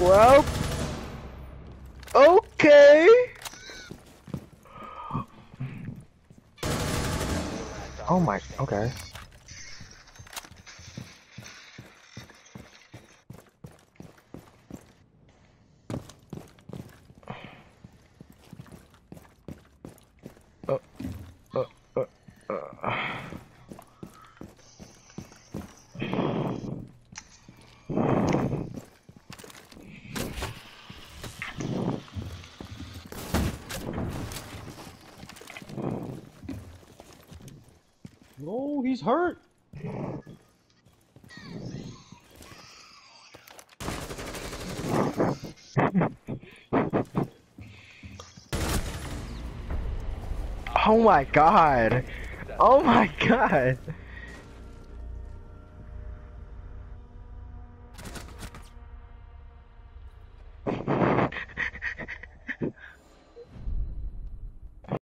Well, okay. Oh my, okay. Uh, No, he's hurt. Oh my god. Oh my god.